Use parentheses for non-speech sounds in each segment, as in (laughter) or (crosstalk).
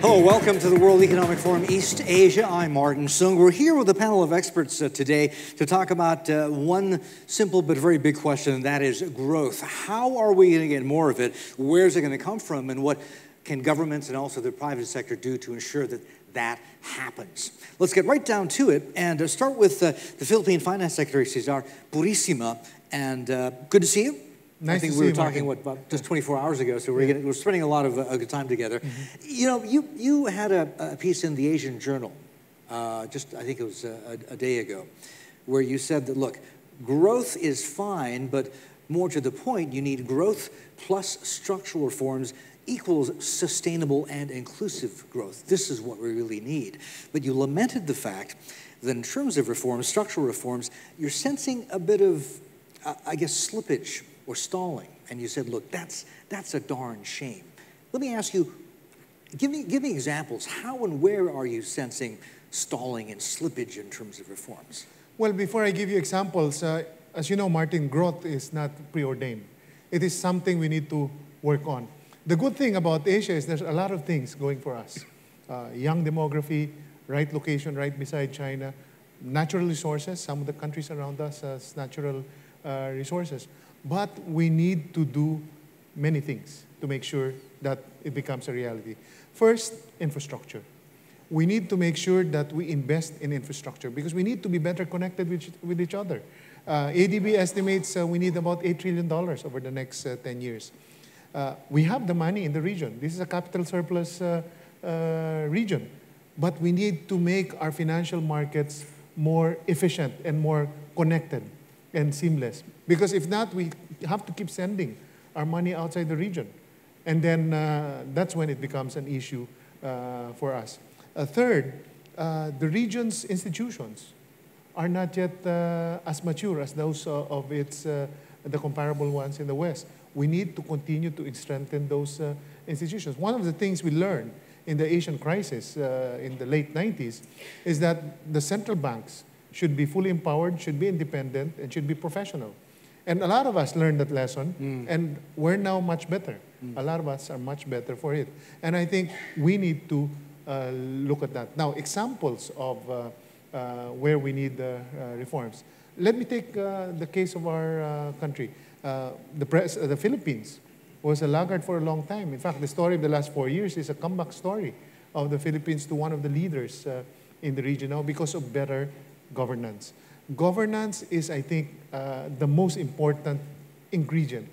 Hello, welcome to the World Economic Forum East Asia. I'm Martin Soong. We're here with a panel of experts uh, today to talk about uh, one simple but very big question, and that is growth. How are we going to get more of it? Where's it going to come from? And what can governments and also the private sector do to ensure that that happens? Let's get right down to it and uh, start with uh, the Philippine Finance Secretary, Cesar Purisima. And uh, good to see you. Nice I think we were talking Martin. what about just 24 hours ago, so we're, getting, we're spending a lot of uh, good time together. Mm-hmm. You know, you you had a, a piece in the Asian Journal, uh, just I think it was a, a, a day ago, where you said that look, growth is fine, but more to the point, you need growth plus structural reforms equals sustainable and inclusive growth. This is what we really need. But you lamented the fact that in terms of reforms, structural reforms, you're sensing a bit of uh, I guess, slippage or stalling. And you said, look, that's, that's a darn shame. Let me ask you, give me, give me examples. How and where are you sensing stalling and slippage in terms of reforms? Well, before I give you examples, uh, as you know, Martin, growth is not preordained. It is something we need to work on. The good thing about Asia is there's a lot of things going for us. Uh, young demography, right location, right beside China, natural resources. Some of the countries around us has natural uh, resources. But we need to do many things to make sure that it becomes a reality. First, infrastructure. We need to make sure that we invest in infrastructure because we need to be better connected with, with each other. Uh, ADB estimates uh, we need about $8 trillion over the next uh, 10 years. Uh, we have the money in the region. This is a capital surplus uh, uh, region. But we need to make our financial markets more efficient and more connected and seamless. Because if not, we have to keep sending our money outside the region. And then uh, that's when it becomes an issue uh, for us. Uh, third, uh, the region's institutions are not yet uh, as mature as those uh, of its, the comparable ones in the West. We need to continue to strengthen those institutions. One of the things we learned in the Asian crisis in the late 90s is that the central banks should be fully empowered, should be independent, and should be professional. And a lot of us learned that lesson, Mm. and we're now much better. A lot of us are much better for it. And I think we need to uh, look at that. Now, examples of uh, uh, where we need uh, uh, reforms. Let me take uh, the case of our uh, country. Uh, the, pres- uh, the Philippines was a laggard for a long time. In fact, the story of the last four years is a comeback story of the Philippines to one of the leaders uh, in the region now because of better governance. Governance is, I think, uh, the most important ingredient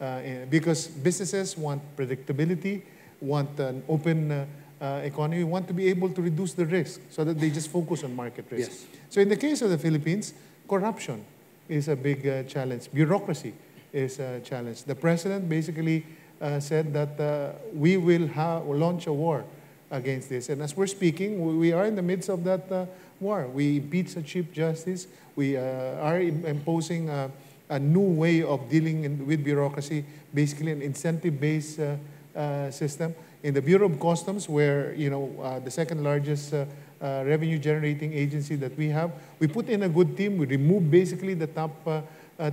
uh, because businesses want predictability, want an open uh, uh, economy, want to be able to reduce the risk so that they just focus on market risk. Yes. So in the case of the Philippines, corruption is a big uh, challenge. Bureaucracy is a challenge. The president basically uh, said that uh, we will ha- launch a war against this. And as we're speaking, we, we are in the midst of that uh, war. We beat the Chief Justice. We uh, are imposing a, a new way of dealing in, with bureaucracy, basically an incentive-based uh, uh, system. In the Bureau of Customs, where you know uh, the second largest revenue-generating agency that we have, we put in a good team. We remove basically the top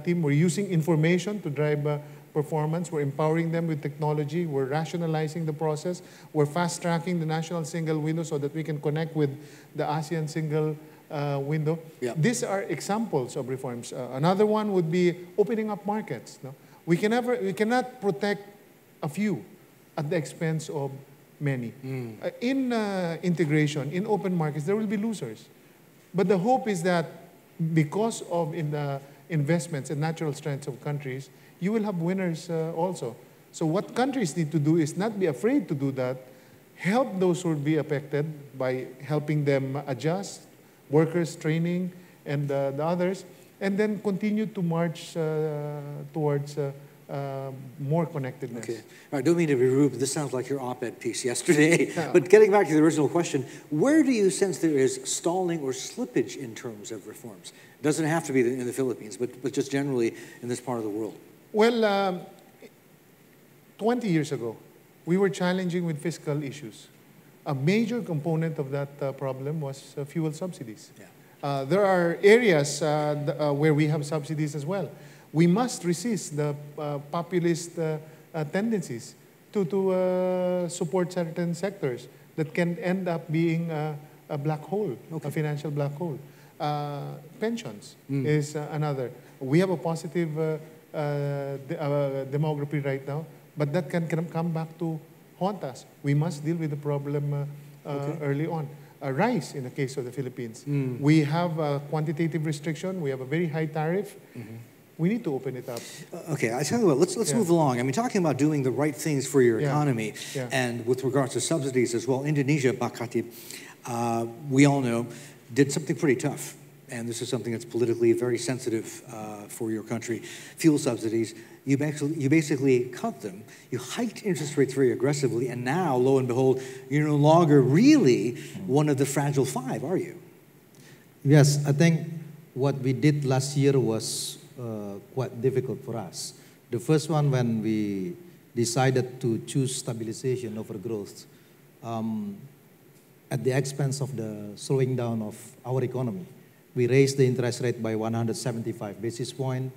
team. We're using information to drive performance. We're empowering them with technology. We're rationalizing the process. We're fast tracking the national single window so that we can connect with the ASEAN single uh, window. Yeah. These are examples of reforms. Uh, another one would be opening up markets. No? We, can never, we cannot protect a few at the expense of many. Uh, in uh, integration, in open markets, there will be losers. But the hope is that because of in the investments and natural strengths of countries, you will have winners uh, also. So what countries need to do is not be afraid to do that, help those who will be affected by helping them adjust, workers training, and uh, the others, and then continue to march uh, towards uh, more connectedness. Okay. Right, don't mean to be rude, but this sounds like your op ed piece yesterday. (laughs) but getting back to the original question, where do you sense there is stalling or slippage in terms of reforms? It doesn't have to be in the Philippines, but, but just generally in this part of the world. Well, um, 20 years ago, we were challenging with fiscal issues. A major component of that uh, problem was uh, fuel subsidies. Yeah. Uh, there are areas uh, th- uh, where we have subsidies as well. We must resist the uh, populist uh, uh, tendencies to, to uh, support certain sectors that can end up being a, a black hole, Okay. a financial black hole. Uh, pensions is uh, another. We have a positive uh, uh, de- uh, demography right now, but that can, can come back to haunt us. We must deal with the problem uh, uh, Okay. early on. Uh, rice, in the case of the Philippines, we have a quantitative restriction. We have a very high tariff. We need to open it up. Uh, Okay, I tell you what, let's, let's Yeah. move along. I mean, talking about doing the right things for your Yeah. economy Yeah. and with regards to subsidies as well, Indonesia, Pak Chatib, uh, we all know, did something pretty tough. And this is something that's politically very sensitive uh, for your country. Fuel subsidies, you basically, you basically cut them. You hiked interest rates very aggressively, and now, lo and behold, you're no longer really one of the fragile five, are you? Yes, I think what we did last year was uh, quite difficult for us. The first one, when we decided to choose stabilization over growth, um, at the expense of the slowing down of our economy. We raised the interest rate by 175 basis point.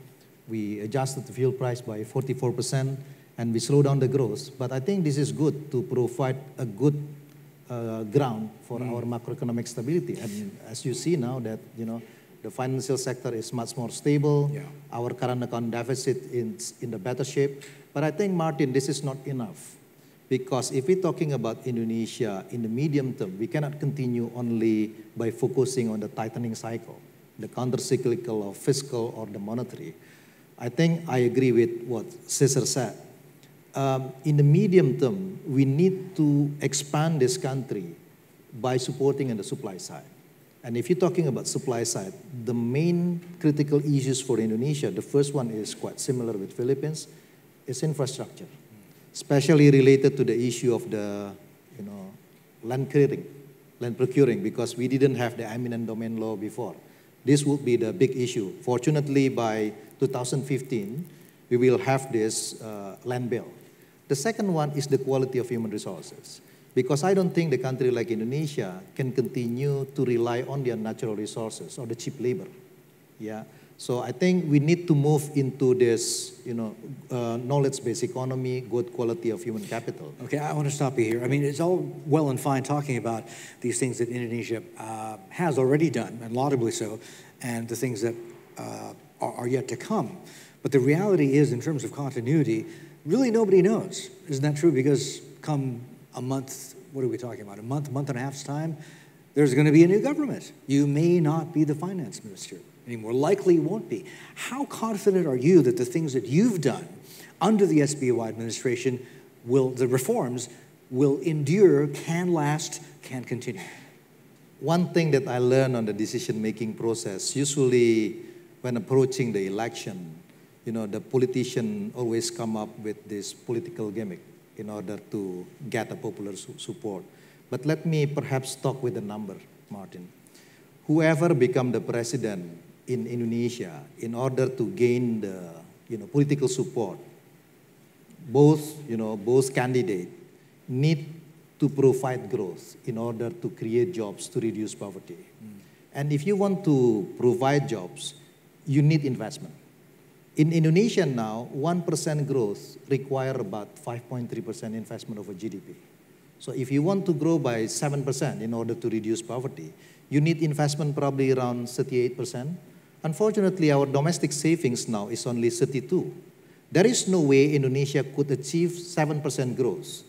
We adjusted the fuel price by 44%, and we slowed down the growth. But I think this is good to provide a good uh, ground for our macroeconomic stability. And as you see now that, you know, the financial sector is much more stable. Yeah. Our current account deficit is in the better shape. But I think, Martin, this is not enough. Because if we're talking about Indonesia in the medium term, we cannot continue only by focusing on the tightening cycle, the counter-cyclical or fiscal or the monetary. I think I agree with what Cesar said. Um, in the medium term, we need to expand this country by supporting on the supply side. And if you're talking about supply side, the main critical issues for Indonesia, the first one is quite similar with Philippines, is infrastructure, especially related to the issue of the, you know, land clearing, land procuring, because we didn't have the eminent domain law before. This would be the big issue. Fortunately, by 2015, we will have this uh, land bill. The second one is the quality of human resources. Because I don't think the country like Indonesia can continue to rely on their natural resources or the cheap labor. Yeah. So I think we need to move into this, you know, uh, knowledge-based economy, good quality of human capital. Okay, I want to stop you here. I mean, it's all well and fine talking about these things that Indonesia uh, has already done, and laudably so, and the things that uh, are, are yet to come. But the reality is, in terms of continuity, really nobody knows. Isn't that true? Because come a month, what are we talking about? A month, month and a half's time, there's going to be a new government. You may not be the finance minister anymore. Likely won't be. How confident are you that the things that you've done under the SBY administration will, the reforms, will endure, can last, can continue? One thing that I learned on the decision-making process, usually when approaching the election, you know, the politician always come up with this political gimmick in order to get a popular su- support. But let me perhaps talk with a number, Martin. Whoever become the president in Indonesia, in order to gain the, you know, political support, both, you know, both candidate need to provide growth in order to create jobs to reduce poverty. Mm. And if you want to provide jobs, you need investment. In Indonesia now, 1% growth require about 5.3% investment over GDP. So if you want to grow by 7% in order to reduce poverty, you need investment probably around 38%. Unfortunately, our domestic savings now is only 32. There is no way Indonesia could achieve 7% growth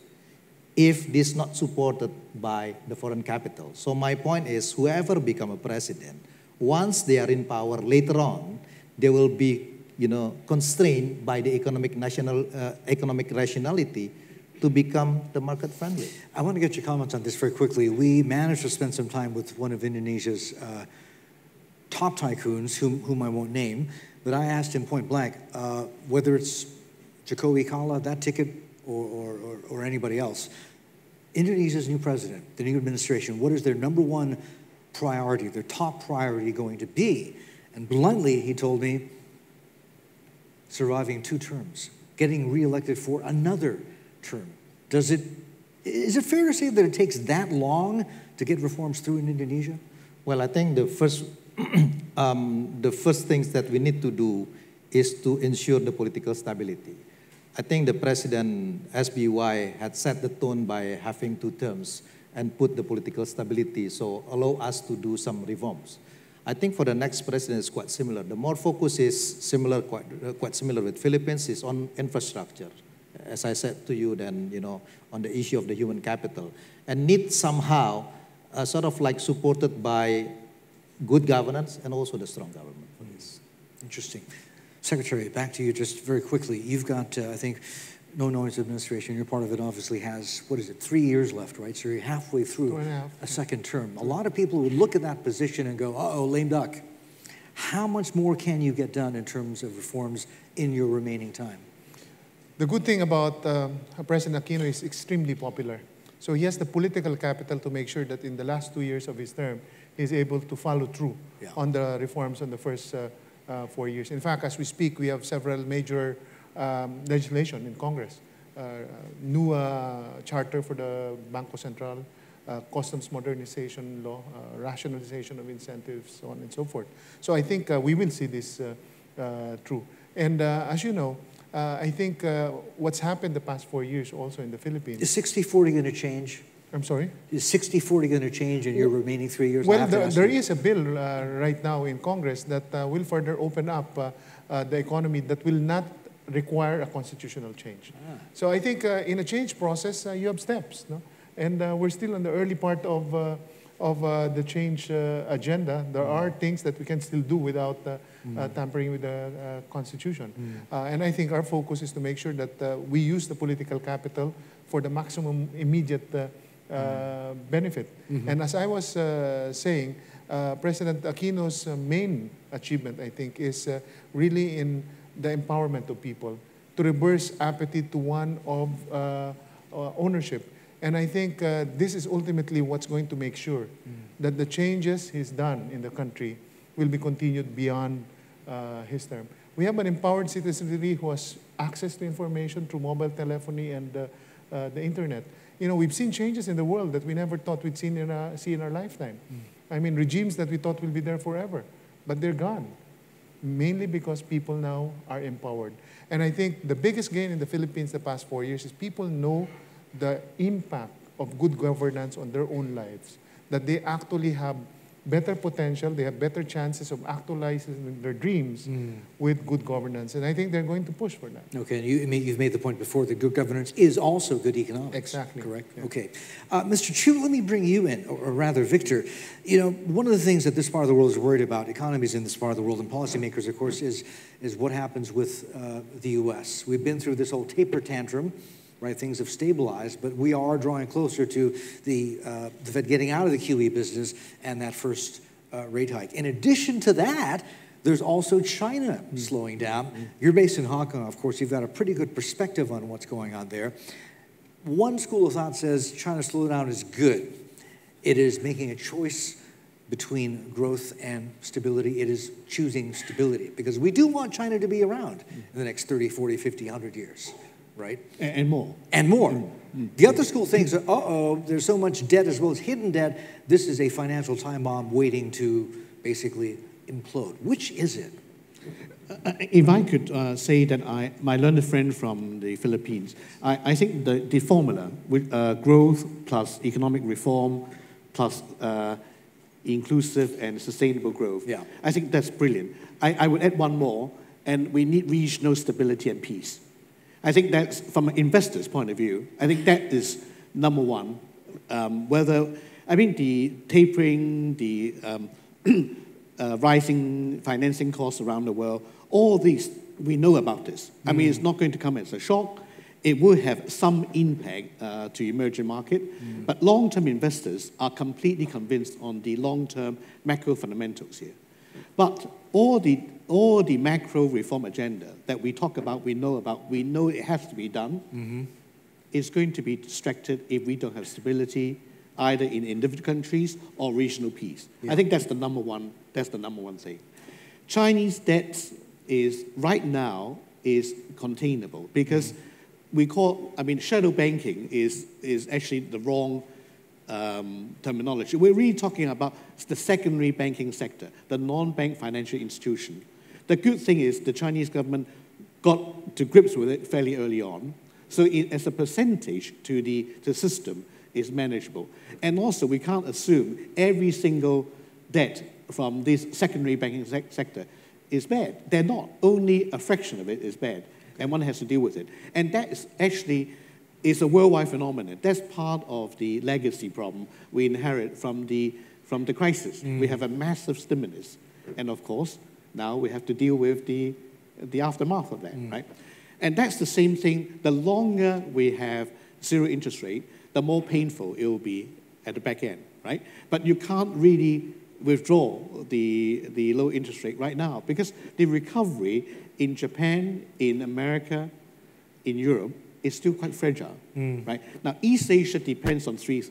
if this is not supported by the foreign capital. So my point is, whoever become a president, once they are in power later on, they will be, you know, constrained by the economic national uh, economic rationality to become the market friendly. I want to get your comments on this very quickly. We managed to spend some time with one of Indonesia's uh, top tycoons, whom, whom I won't name, but I asked him point blank uh, whether it's Jokowi Kalla, that ticket, or, or, or, or anybody else. Indonesia's new president, the new administration, what is their number one priority, their top priority going to be? And bluntly, he told me, surviving two terms, getting reelected for another term. Does it, is it fair to say that it takes that long to get reforms through in Indonesia? Well, I think the first, (clears throat) um, the first things that we need to do is to ensure the political stability. I think the president, SBY, had set the tone by having two terms and put the political stability, so allow us to do some reforms. I think for the next president it's quite similar. The more focus is similar, quite, uh, quite similar with Philippines is on infrastructure. As I said to you, then you know on the issue of the human capital, and need somehow uh, sort of like supported by good governance and also the strong government. Interesting. Secretary, back to you just very quickly. You've got, uh, I think, Noynoy administration. You're part of it. Obviously, has what is it? Three years left, right? So you're halfway through a, a, second term. A lot of people would look at that position and go, "Uh oh, lame duck." How much more can you get done in terms of reforms in your remaining time? The good thing about uh, President Aquino is extremely popular. So he has the political capital to make sure that in the last two years of his term, he's able to follow through yeah. on the reforms on the first uh, uh, four years. In fact, as we speak, we have several major um, legislation in Congress. Uh, new uh, charter for the Banco Central, uh, customs modernization law, uh, rationalization of incentives, so on and so forth. So I think we will see this through. And as you know, uh, I think uh, what's happened the past four years also in the Philippines. Is 60 40 going to change? I'm sorry? Is 60 40 going to change in your remaining three years? Well, the, there is a bill uh, right now in Congress that uh, will further open up uh, uh, the economy that will not require a constitutional change. Ah. So I think in a change process, you have steps. No? And we're still in the early part of of uh, the change uh, agenda, there mm. are things that we can still do without uh, mm. tampering with the Constitution. Mm. and I think our focus is to make sure that we use the political capital for the maximum immediate mm. benefit. -hmm. And as I was saying, President Aquino's main achievement, I think, is really in the empowerment of people to reverse apathy to one of ownership and I think uh, this is ultimately what's going to make sure mm. that the changes he's done in the country will be continued beyond uh, his term. We have an empowered citizenry who has access to information through mobile telephony and uh, uh the internet. You know, we've seen changes in the world that we never thought we'd seen in our, see in our lifetime. Mm. I mean, regimes that we thought will be there forever, but they're gone, mainly because people now are empowered. And I think the biggest gain in the Philippines the past four years is people know the impact of good governance on their own lives, that they actually have better potential, they have better chances of actualizing their dreams mm. with good governance. And I think they're going to push for that. Okay, and you, have made the point before that good governance is also good economics. Exactly. Correct? Yeah. Okay. Uh, Mr. Chu, let me bring you in, or rather, Victor. You know, one of the things that this part of the world is worried about, economies in this part of the world, and policymakers, of course, is, is what happens with uh, the U.S. We've been through this whole taper tantrum right? Things have stabilized, but we are drawing closer to the, uh, the Fed getting out of the QE business and that first uh, rate hike. In addition to that, there's also China mm. slowing down. Mm. You're based in Hong Kong, of course. You've got a pretty good perspective on what's going on there. One school of thought says China's slowdown is good. It is making a choice between growth and stability. It is choosing stability because we do want China to be around in the next 30, 40, 50, 100 years right? And, and more. And more. Mm. The other school thinks, uh oh, there's so much debt as well as hidden debt. This is a financial time bomb waiting to basically implode. Which is it? Uh, if I could uh, say that I, my learned friend from the Philippines, I, I think the, the formula with uh, growth plus economic reform plus uh, inclusive and sustainable growth, yeah. I think that's brilliant. I, I would add one more, and we need regional stability and peace. I think that's, from an investor's point of view, I think that is number one. Um, whether, I mean, the tapering, the um, (clears throat) uh, rising financing costs around the world, all these, we know about this. I mean, it's mm. not going to come as a shock. It will have some impact uh, to emerging market, mm. but long-term investors are completely convinced on the long-term macro fundamentals here. But all the, all the macro reform agenda that we talk about, we know about, we know it has to be done, mm-hmm. is going to be distracted if we don't have stability, either in individual countries or regional peace. Yeah. I think that's the number one, that's the number one thing. Chinese debt is, right now, is containable because mm-hmm. we call, I mean, shadow banking is, is actually the wrong um, terminology. We're really talking about the secondary banking sector, the non bank financial institution. The good thing is the Chinese government got to grips with it fairly early on. So it, as a percentage to the, to the system is manageable. And also, we can't assume every single debt from this secondary banking sec- sector is bad. They're not. Only a fraction of it is bad, and one has to deal with it. And that is actually is a worldwide phenomenon. That's part of the legacy problem we inherit from the, from the crisis. Mm. We have a massive stimulus. And of course, now we have to deal with the, the aftermath of that, mm. right? And that's the same thing. The longer we have zero interest rate, the more painful it will be at the back end, right? But you can't really withdraw the, the low interest rate right now because the recovery in Japan, in America, in Europe is still quite fragile, hmm. right? Now, East Asia depends on three,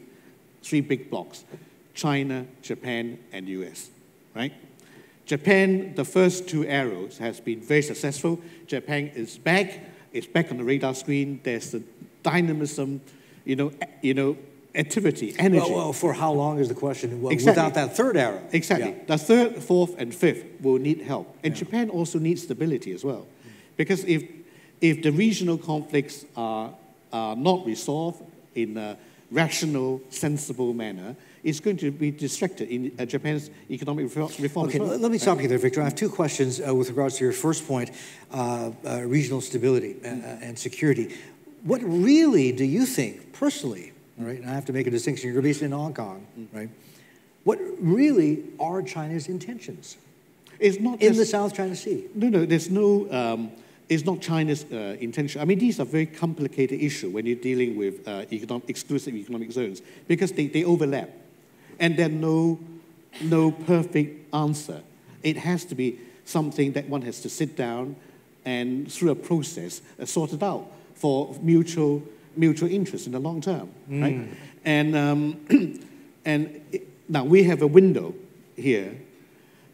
three big blocks China, Japan, and US, right? Japan, the first two arrows, has been very successful. Japan is back, it's back on the radar screen. There's the dynamism, you know, you know, activity, energy. Well, well, for how long is the question? Well, Exactly. Without that third arrow. Exactly. Yeah. The third, fourth, and fifth will need help. And Japan also needs stability as well. Hmm. Because if, if the regional conflicts are, are not resolved in a rational, sensible manner, it's going to be distracted in uh, Japan's economic reform, Okay, well. let me stop you there, Victor. I have two questions uh, with regards to your first point, uh, uh, regional stability uh, uh, and security. What really do you think, personally, all right, and I have to make a distinction, you're based in Hong Kong, right? What really are China's intentions It's not in just, the South China Sea? No, no, there's no, um, it's not China's uh, intention. I mean, these are very complicated issues when you're dealing with uh, economic, exclusive economic zones because they, they overlap. And there's no, no perfect answer. It has to be something that one has to sit down and through a process uh, sort it out for mutual, mutual interest in the long term, right? And, um, (clears throat) and it, now we have a window here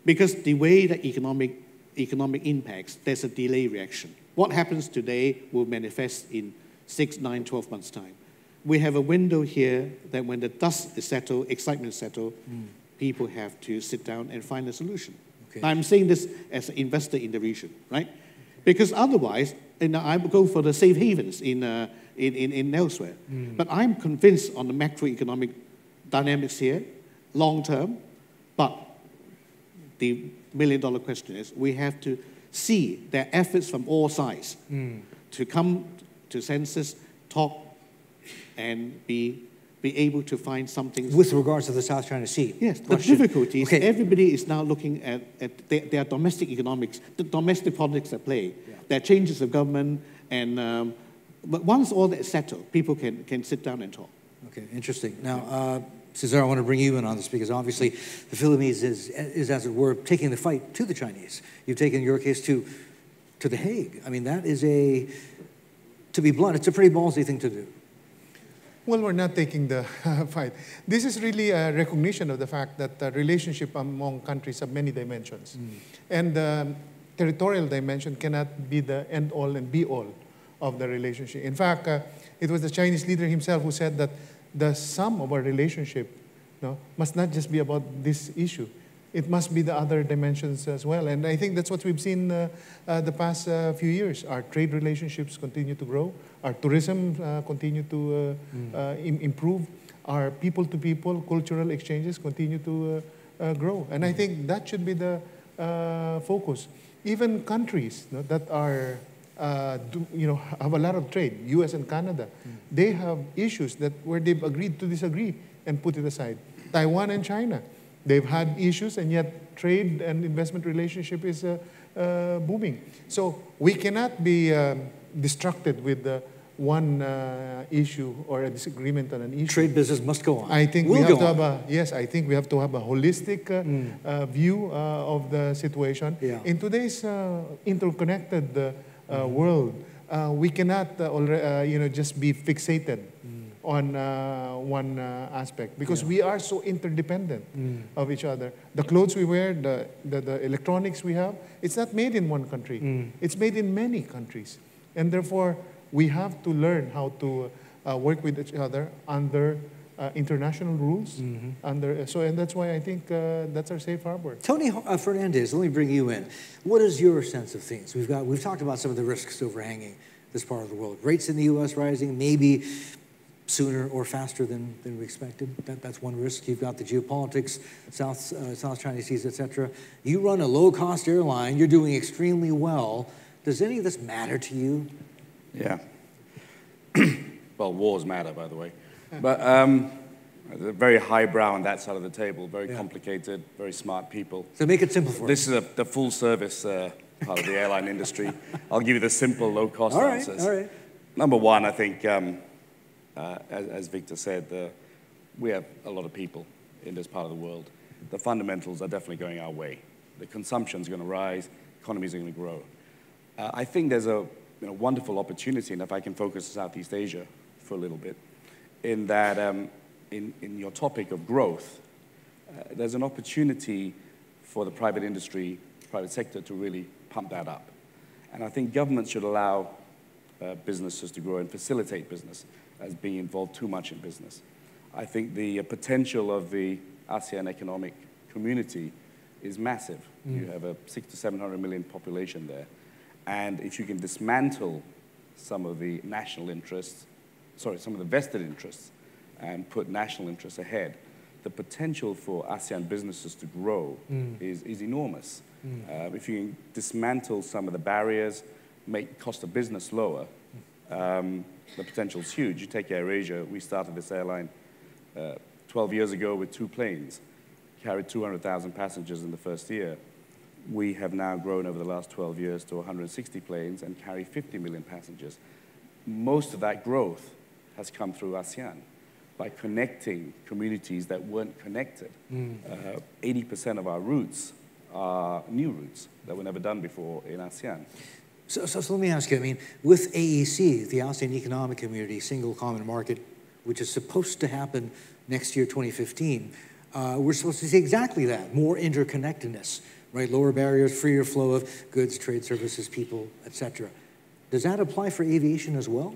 because the way that economic, economic impacts, there's a delay reaction. What happens today will manifest in six, nine, 12 months' time. We have a window here that when the dust is settled, excitement is settled, people have to sit down and find a solution. Okay. I'm saying this as an investor in the region, right? Because otherwise, and I would go for the safe havens in, uh, in, in, in elsewhere. But I'm convinced on the macroeconomic dynamics here, long term, but the million dollar question is we have to see their efforts from all sides to come to census, talk, and be, be able to find something. With regards to the South China Sea? yes, the difficulty is Okay. everybody is now looking at, at their, their domestic economics, the domestic politics at play. There are changes of government, and um, but once all that is settled, people can, can sit down and talk. Okay, interesting. Now, uh, Cesar, I want to bring you in on this because obviously the Philippines is, is, as it were, taking the fight to the Chinese. You've taken your case to, to The Hague. I mean, that is a, to be blunt, it's a pretty ballsy thing to do. Well, we're not taking the (laughs) fight. This is really a recognition of the fact that the relationship among countries have many dimensions. And the territorial dimension cannot be the end all and be all of the relationship. In fact, uh, it was the Chinese leader himself who said that the sum of our relationship no, must not just be about this issue. It must be the other dimensions as well. And I think that's what we've seen uh, uh, the past uh, few years. Our trade relationships continue to grow. Our tourism uh, continue to uh, uh, im- improve. Our people-to-people cultural exchanges continue to uh, uh, grow. And I think that should be the uh, focus. Even countries no, that are uh, do, you know, have a lot of trade, U.S. and Canada, they have issues that where they've agreed to disagree and put it aside. Taiwan and China, they've had issues, and yet trade and investment relationship is uh, uh, booming. So we cannot be um, distracted with uh, one uh, issue or a disagreement on an issue. Trade business must go on. I think Will we have go to have on. a yes. I think we have to have a holistic uh, uh, view uh, of the situation. Yeah. In today's uh, interconnected uh, world, uh, we cannot uh, alre- uh, you know just be fixated on uh, one uh, aspect because we are so interdependent of each other. The clothes we wear, the, the, the electronics we have, it's not made in one country. It's made in many countries, and therefore we have to learn how to uh, work with each other under uh, international rules. Under, so, and that's why I think uh, that's our safe harbor. Tony uh, Fernandes, let me bring you in. What is your sense of things? We've got we've talked about some of the risks overhanging this part of the world. Rates in the U.S. rising, maybe sooner or faster than, than we expected. That, that's one risk. You've got the geopolitics, South uh, South China Seas, etc. You run a low-cost airline. You're doing extremely well. Does any of this matter to you? Yeah. (clears throat) well, wars matter, by the way. But um, very highbrow on that side of the table, very Yeah. complicated, very smart people. So make it simple for us. This is a, the full service uh, part of the airline industry. (laughs) I'll give you the simple, low cost All right, answers. all right. Number one, I think, um, uh, as, as Victor said, we have a lot of people in this part of the world. The fundamentals are definitely going our way. The consumption is going to rise, economies are going to grow. Uh, I think there's a you know, wonderful opportunity, and if I can focus Southeast Asia for a little bit, in that um, in, in your topic of growth, uh, there's an opportunity for the private industry, private sector to really pump that up. And I think governments should allow uh, businesses to grow and facilitate business as being involved too much in business. I think the uh, potential of the ASEAN economic community is massive. You have a six to 700 million population there. And if you can dismantle some of the national interests, sorry, some of the vested interests, and put national interests ahead, the potential for ASEAN businesses to grow is, is enormous. Uh, if you dismantle some of the barriers, make cost of business lower, um, the potential is huge. You take AirAsia, we started this airline uh, 12 years ago with two planes, carried 200,000 passengers in the first year. We have now grown over the last 12 years to 160 planes and carry 50 million passengers. Most of that growth has come through ASEAN by connecting communities that weren't connected. Uh, 80% of our routes are new routes that were never done before in ASEAN. So, so, so let me ask you, I mean, with AEC, the ASEAN Economic Community, Single Common Market, which is supposed to happen next year, 2015, uh, we're supposed to see exactly that, more interconnectedness, right? Lower barriers, freer flow of goods, trade services, people, et cetera. Does that apply for aviation as well?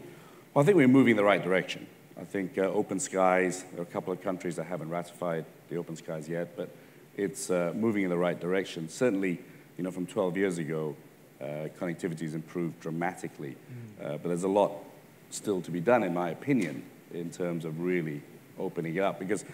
Well, I think we're moving in the right direction. I think uh, open skies, there are a couple of countries that haven't ratified the open skies yet, but it's uh, moving in the right direction. Certainly, you know, from 12 years ago, uh, connectivity has improved dramatically. Uh, but there's a lot still to be done, in my opinion, in terms of really opening up. Because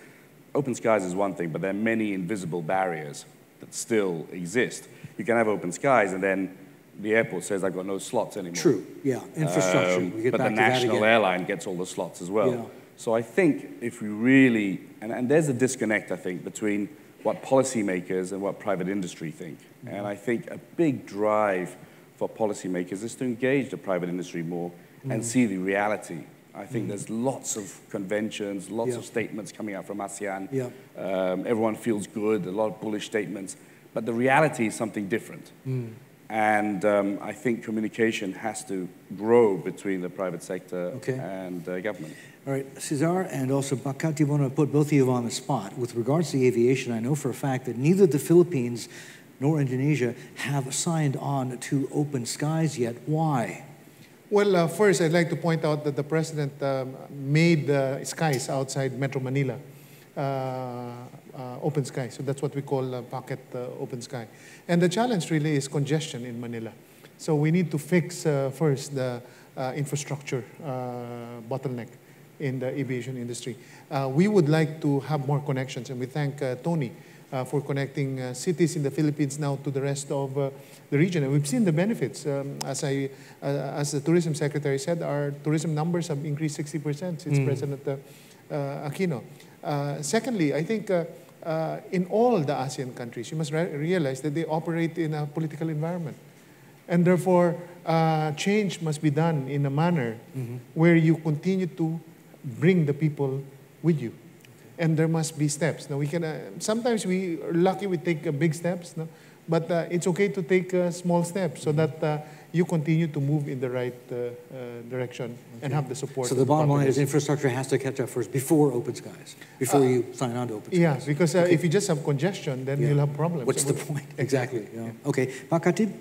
open skies is one thing, but there are many invisible barriers that still exist. You can have open skies, and then the airport says, I've got no slots anymore. True, yeah, infrastructure. Um, we get but back the national airline gets all the slots as well. Yeah. So I think if we really, and, and there's a disconnect, I think, between what policymakers and what private industry think. Mm-hmm. And I think a big drive for policymakers is to engage the private industry more Mm-hmm. and see the reality. I think there's lots of conventions, lots Yeah. of statements coming out from ASEAN. Yeah. Um, everyone feels good, a lot of bullish statements. But the reality is something different. And um, I think communication has to grow between the private sector Okay. and uh, government. All right, Cesar and also Pak Chatib, want to put both of you on the spot. With regards to aviation, I know for a fact that neither the Philippines nor Indonesia have signed on to open skies yet. Why? Well, uh, first, I'd like to point out that the president um, made uh, skies outside Metro Manila uh, uh, open sky. So that's what we call uh, pocket uh, open sky. And the challenge really is congestion in Manila. So we need to fix uh, first the uh, infrastructure uh, bottleneck in the aviation industry. Uh, we would like to have more connections, and we thank uh, Tony uh, for connecting uh, cities in the Philippines now to the rest of uh, the region. And we've seen the benefits. Um, as, I, uh, as the tourism secretary said, our tourism numbers have increased 60% since President uh, uh, Aquino. Uh, secondly, I think uh, in all the ASEAN countries, you must re- realize that they operate in a political environment. And therefore, uh, change must be done in a manner where you continue to bring the people with you. And there must be steps. Now, we can, uh, sometimes we are lucky we take uh, big steps, no? but uh, it's okay to take uh, small steps so that uh, you continue to move in the right uh, uh, direction and have the support. So the bottom line is infrastructure has to catch up first before open skies, before you sign on to open skies. Yeah, because uh, if you just have congestion, then Yeah. you'll have problems. What's the point? (laughs) Exactly. yeah. Okay, Pak Chatib?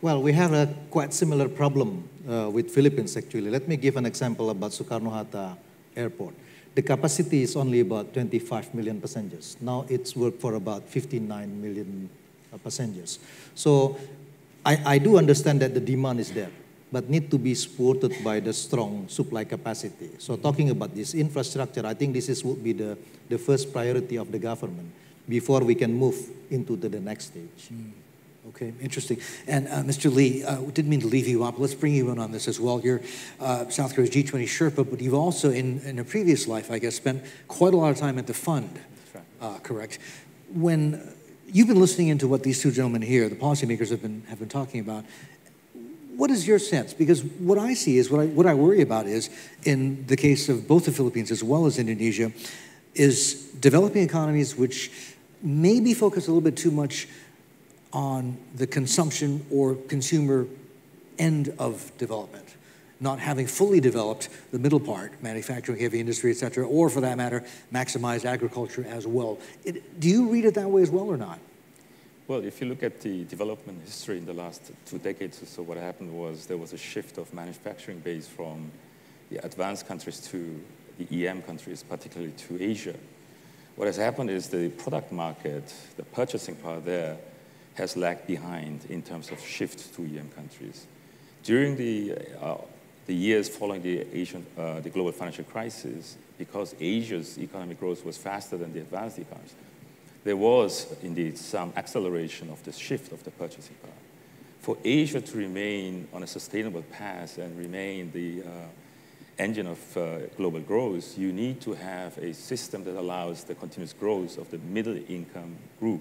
Well, we have a quite similar problem uh, with Philippines actually. Let me give an example about Sukarno-Hatta Airport. the capacity is only about 25 million passengers. Now it's worked for about 59 million uh, passengers. So I, I do understand that the demand is there, but need to be supported by the strong supply capacity. So talking about this infrastructure, I think this is, would be the, the first priority of the government before we can move into the, the next stage. Mm. Okay, interesting. And uh, Mr. Lee, uh, didn't mean to leave you out, but let's bring you in on this as well. You're uh, South Korea's G20 Sherpa, but you've also, in, in a previous life, I guess, spent quite a lot of time at the fund. Right. Uh, correct. When you've been listening into what these two gentlemen here, the policymakers, have been have been talking about. What is your sense? Because what I see is what I what I worry about is in the case of both the Philippines as well as Indonesia, is developing economies which maybe focus a little bit too much on the consumption or consumer end of development, not having fully developed the middle part, manufacturing, heavy industry, et cetera, or for that matter, maximize agriculture as well. It, do you read it that way as well or not? Well, if you look at the development history in the last two decades or so, what happened was there was a shift of manufacturing base from the advanced countries to the EM countries, particularly to Asia. What has happened is the product market, the purchasing power there, has lagged behind in terms of shift to EM countries. During the, uh, the years following the, Asian, uh, the global financial crisis, because Asia's economic growth was faster than the advanced economies, there was indeed some acceleration of the shift of the purchasing power. For Asia to remain on a sustainable path and remain the uh, engine of uh, global growth, you need to have a system that allows the continuous growth of the middle income group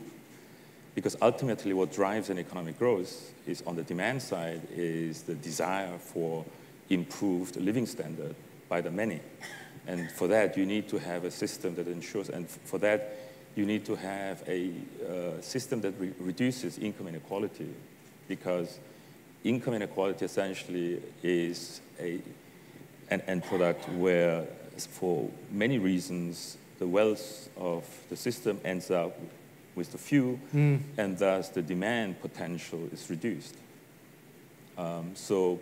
because ultimately what drives an economic growth is on the demand side is the desire for improved living standard by the many. And for that, you need to have a system that ensures, and for that, you need to have a uh, system that re reduces income inequality because income inequality essentially is a, an end product where, for many reasons, the wealth of the system ends up with the few, mm. and thus the demand potential is reduced. Um, so,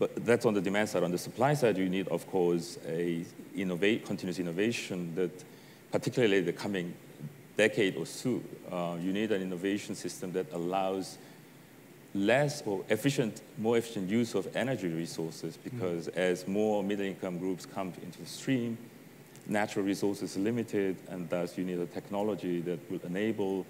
but that's on the demand side. On the supply side, you need, of course, a innovate, continuous innovation that, particularly the coming decade or so, uh, you need an innovation system that allows less or efficient, more efficient use of energy resources because mm. as more middle-income groups come into the stream, natural resources are limited, and thus you need a technology that will enable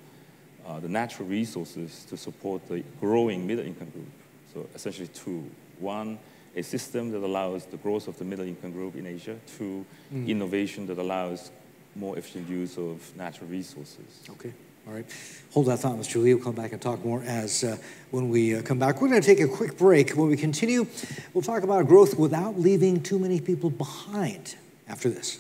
uh, the natural resources to support the growing middle-income group. So essentially two. One, a system that allows the growth of the middle-income group in Asia. Two, mm. innovation that allows more efficient use of natural resources. Okay. All right. Hold that thought, Mr. Lee. We'll come back and talk more as uh, when we uh, come back. We're going to take a quick break. When we continue, we'll talk about growth without leaving too many people behind after this.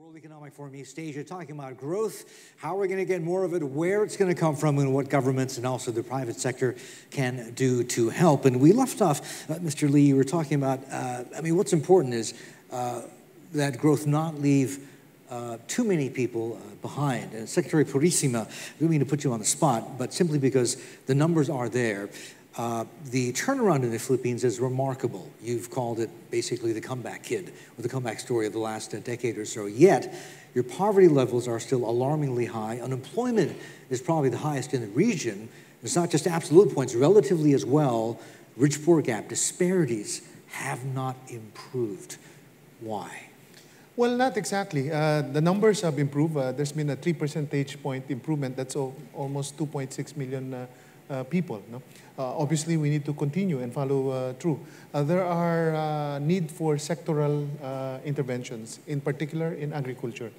World Economic Forum East Asia, talking about growth, how we're going to get more of it, where it's going to come from, and what governments and also the private sector can do to help. And we left off, uh, Mr. Lee, you were talking about, uh, I mean, what's important is uh, that growth not leave uh, too many people uh, behind. And Secretary Purisima, I don't mean to put you on the spot, but simply because the numbers are there. Uh, the turnaround in the Philippines is remarkable. You've called it basically the comeback kid, or the comeback story of the last uh, decade or so. Yet, your poverty levels are still alarmingly high. Unemployment is probably the highest in the region. It's not just absolute points, relatively as well, rich poor gap, disparities have not improved. Why? Well, not exactly. Uh, the numbers have improved. Uh, there's been a three percentage point improvement. That's al- almost 2.6 million uh, people. No? Uh, obviously, we need to continue and follow uh, through. Uh, there are uh, need for sectoral uh, interventions, in particular in agriculture.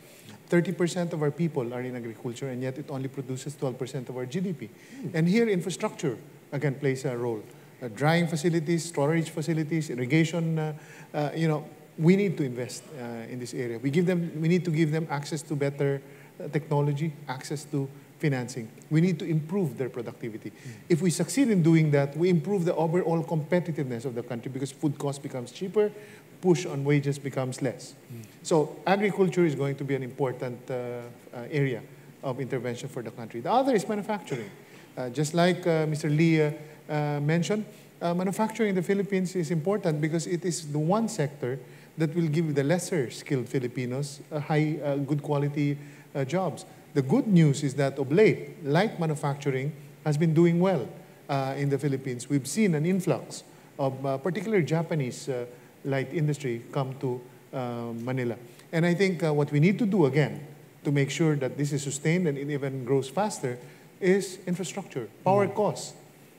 30% of our people are in agriculture, and yet it only produces 12% of our GDP. And here, infrastructure again plays a role. Uh, drying facilities, storage facilities, irrigation. Uh, uh, you know, we need to invest uh, in this area. We give them. We need to give them access to better uh, technology, access to financing. We need to improve their productivity. If we succeed in doing that, we improve the overall competitiveness of the country because food cost becomes cheaper, push on wages becomes less. So agriculture is going to be an important uh, uh, area of intervention for the country. The other is manufacturing. Uh, just like uh, Mr. Lee uh, uh, mentioned, uh, manufacturing in the Philippines is important because it is the one sector that will give the lesser skilled Filipinos uh, high, uh, good quality uh, jobs. The good news is that of late, light manufacturing has been doing well uh, in the Philippines. We've seen an influx of uh, particular Japanese uh, light industry come to uh, Manila. And I think uh, what we need to do again to make sure that this is sustained and it even grows faster is infrastructure. Power costs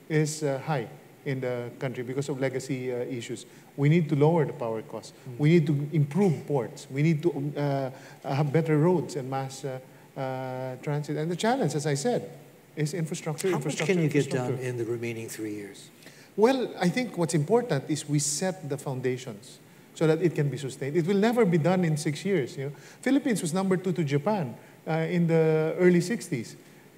is uh, high in the country because of legacy uh, issues. We need to lower the power costs. We need to improve ports. We need to uh, have better roads and mass uh, uh, transit. And the challenge, as I said, is infrastructure. How much infrastructure, can you get done in the remaining three years? Well, I think what's important is we set the foundations so that it can be sustained. It will never be done in six years. You know? Philippines was number two to Japan uh, in the early 60s.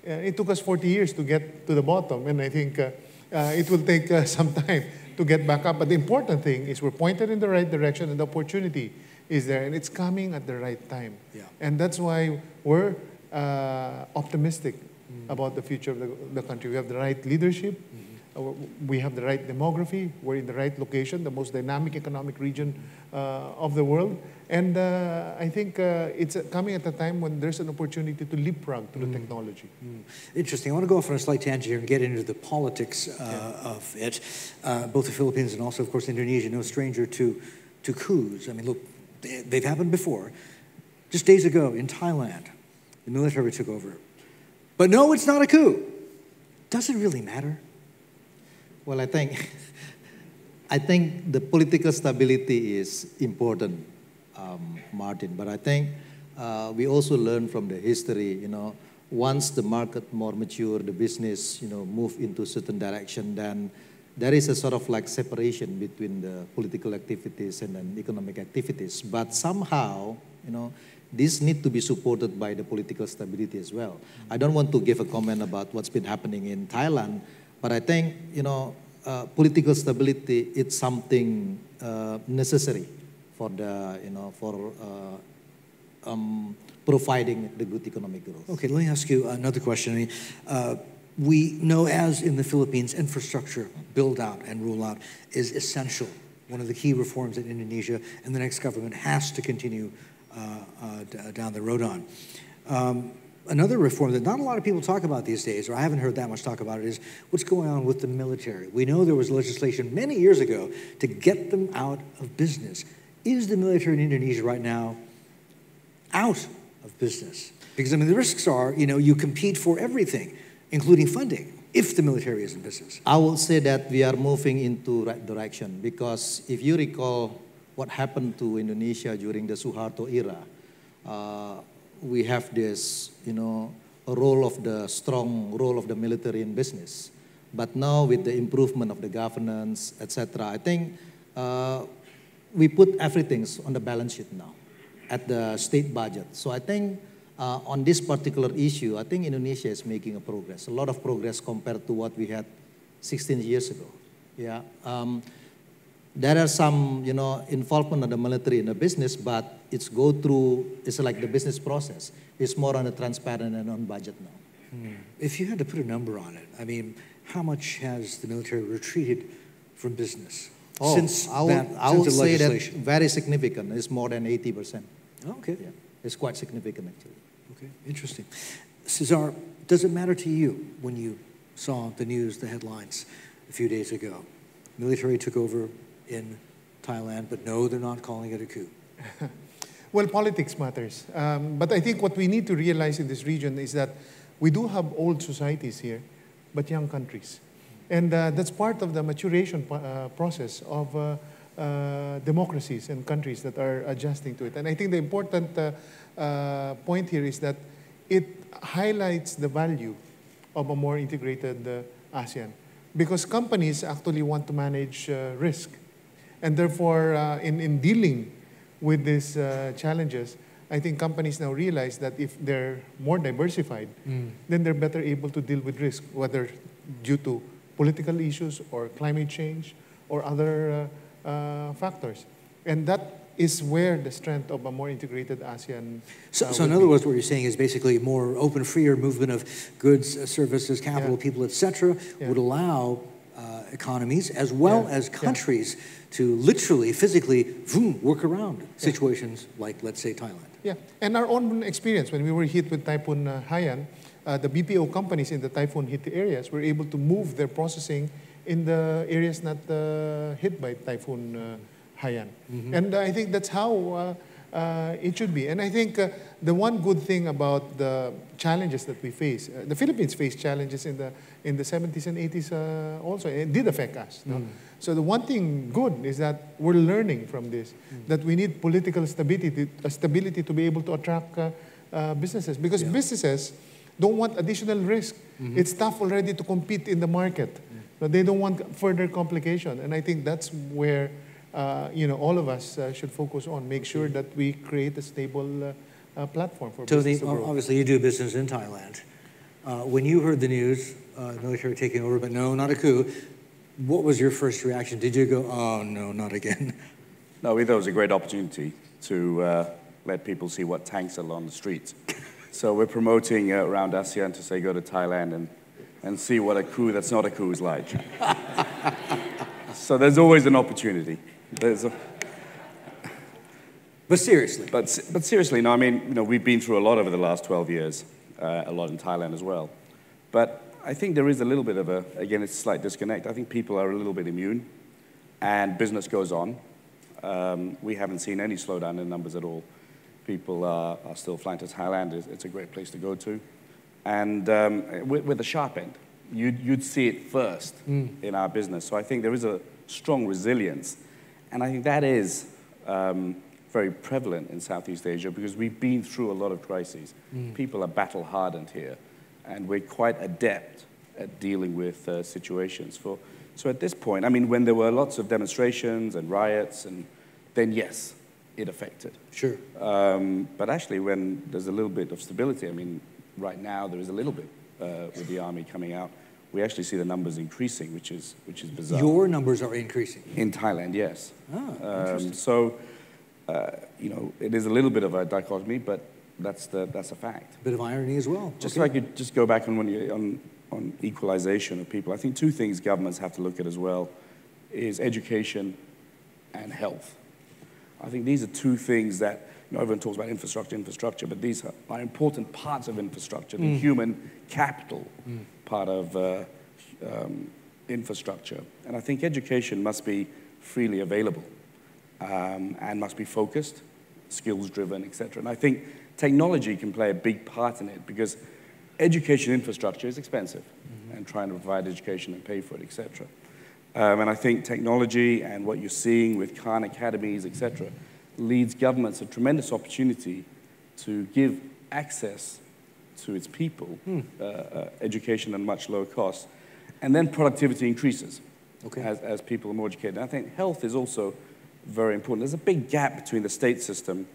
Uh, it took us 40 years to get to the bottom, and I think uh, uh, it will take uh, (laughs) some time to get back up. But the important thing is we're pointed in the right direction, and the opportunity is there, and it's coming at the right time. Yeah. And that's why we're uh, optimistic about the future of the, the country. We have the right leadership. Uh, We have the right demography. We're in the right location, the most dynamic economic region uh, of the world. And uh, I think uh, it's coming at a time when there's an opportunity to leapfrog to the technology. Interesting. I want to go off on a slight tangent here and get into the politics uh, of it. Uh, both the Philippines and also, of course, Indonesia, no stranger to, to coups. I mean, look, they've happened before. Just days ago in Thailand, the military took over. But no, it's not a coup. Does it really matter? Well, I think, (laughs) I think the political stability is important, um, Martin. But I think uh, we also learn from the history. You know, once the market more mature, the business, you know, move into certain direction, then there is a sort of like separation between the political activities and then economic activities. But somehow, you know, this need to be supported by the political stability as well. I don't want to give a comment about what's been happening in Thailand, but I think you know uh, political stability it's something uh, necessary for the you know for uh, um, providing the good economic growth. Okay, let me ask you another question. I mean, uh, we know, as in the Philippines, infrastructure build out and roll out is essential. One of the key reforms that Indonesia and the next government has to continue uh, uh, d- down the road on. Um, another reform that not a lot of people talk about these days, or I haven't heard that much talk about it, is what's going on with the military. We know there was legislation many years ago to get them out of business. Is the military in Indonesia right now out of business. Because, I mean, the risks are, you know, you compete for everything, including funding, if the military is in business. I will say that we are moving into right direction because if you recall what happened to Indonesia during the Suharto era, uh, we have this, you know, a role of the strong role of the military in business. But now with the improvement of the governance, etc., I think uh, we put everything on the balance sheet now at the state budget. So I think uh, on this particular issue, I think Indonesia is making a progress, a lot of progress compared to what we had 16 years ago. Yeah. Um, there are some, you know, involvement of the military in the business, but it's go through, it's like the business process. It's more on the transparent and on budget now. If you had to put a number on it, I mean, how much has the military retreated from business since Oh, I would, that I since would the say that very significant. It's more than 80%. Oh, okay, Yeah. It's quite significant, actually. Okay, interesting. Cesar, does it matter to you when you saw the news, the headlines a few days ago. Military took over in Thailand, but no, they're not calling it a coup. (laughs) Well, politics matters. Um, but I think what we need to realize in this region is that we do have old societies here, but young countries. And uh, that's part of the maturation uh, process of uh, uh, democracies and countries that are adjusting to it. And I think the important uh, uh, point here is that it highlights the value of a more integrated ASEAN. Because companies actually want to manage risk. And therefore, in, in dealing with these uh, challenges, I think companies now realize that if they're more diversified, mm. then they're better able to deal with risk, whether due to political issues or climate change or other uh, uh, factors. And that is where the strength of a more integrated ASEAN. So, uh, so in other words, what you're saying is basically more open, freer movement of goods, uh, services, capital, yeah. people, etc., yeah. would allow uh, economies as well yeah. as countries to literally, physically, work around situations like, let's say, Thailand. Yeah, and our own experience when we were hit with Typhoon uh, Haiyan, uh, the BPO companies in the typhoon hit areas were able to move their processing in the areas not uh, hit by Typhoon Haiyan. Mm-hmm. And I think that's how uh, uh, it should be. And I think uh, the one good thing about the challenges that we face, uh, the Philippines faced challenges in the, in the 70s and 80s uh, also. It did affect us. No? Mm. So the one thing good is that we're learning from this, mm. that we need political stability, uh, stability to be able to attract uh, businesses. Because yeah. businesses don't want additional risk. Mm-hmm. It's tough already to compete in the market. Mm. But they don't want further complication. And I think that's where uh, you know, all of us uh, should focus on, make sure that we create a stable uh, uh platform for Tony, business to grow. obviously you do business in Thailand. Uh, when you heard the news, military taking over, but no, not a coup, what was your first reaction? Did you go, oh no, not again? (laughs) No, we thought it was a great opportunity to let people see what tanks are on the streets. so we're promoting around ASEAN to say go to Thailand and, and see what a coup that's not a coup is like. (laughs) so there's always an opportunity. There's a, but seriously. But, but seriously, no, I mean, you know, we've been through a lot over the last 12 years, uh, a lot in Thailand as well. But I think there is a little bit of a, again, it's a slight disconnect. I think people are a little bit immune and business goes on. Um, we haven't seen any slowdown in numbers at all. People are, are still flying to Thailand. It's, it's, a great place to go to. And um, with, with the sharp end, you'd, you'd see it first mm. in our business. So I think there is a strong resilience and I think that is um, very prevalent in Southeast Asia because we've been through a lot of crises. Mm. People are battle hardened here, and we're quite adept at dealing with uh, situations. For, so at this point, I mean, when there were lots of demonstrations and riots, and then yes, it affected. Sure. Um, but actually, when there's a little bit of stability, I mean, right now there is a little bit uh, with the army coming out we actually see the numbers increasing, which is, which is bizarre. Your numbers are increasing? In Thailand, yes. Ah, um, so, uh, you know, it is a little bit of a dichotomy, but that's, the, that's a fact. A bit of irony as well. Just okay. if I could just go back on, when you, on, on equalization of people, I think two things governments have to look at as well is education and health. I think these are two things that you know, everyone talks about infrastructure, infrastructure, but these are, are important parts of infrastructure, the mm. human capital mm. part of uh, um, infrastructure. And I think education must be freely available um, and must be focused, skills driven, etc. And I think technology can play a big part in it because education infrastructure is expensive mm-hmm. and trying to provide education and pay for it, etc. Um, and I think technology and what you're seeing with Khan academies, etc., leads governments a tremendous opportunity to give access to its people, hmm. uh, uh, education at much lower cost, and then productivity increases okay. as, as people are more educated. And I think health is also very important. There's a big gap between the state system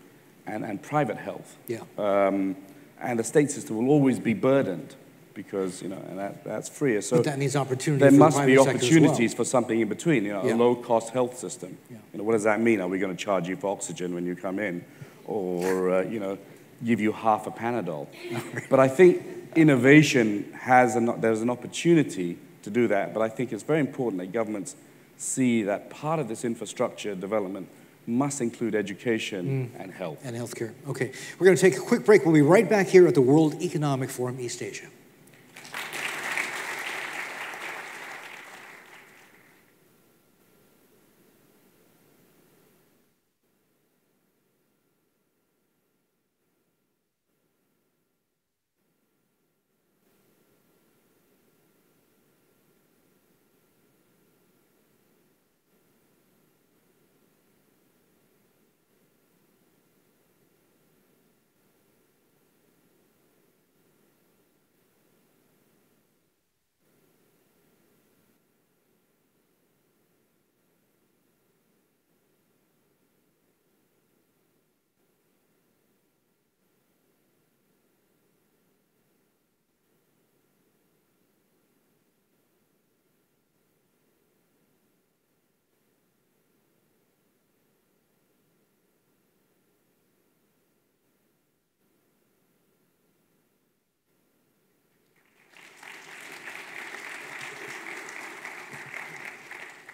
and, and private health. Yeah. Um, and the state system will always be burdened because you know, and that, that's freer. So but that means opportunity. There must the be opportunities well. for something in between. You know, yeah. a low-cost health system. Yeah. You know, what does that mean? Are we going to charge you for oxygen when you come in, or uh, you know, give you half a Panadol? (laughs) but I think innovation has an, there's an opportunity to do that. But I think it's very important that governments see that part of this infrastructure development must include education mm. and health. And healthcare. Okay. We're going to take a quick break. We'll be right back here at the World Economic Forum East Asia.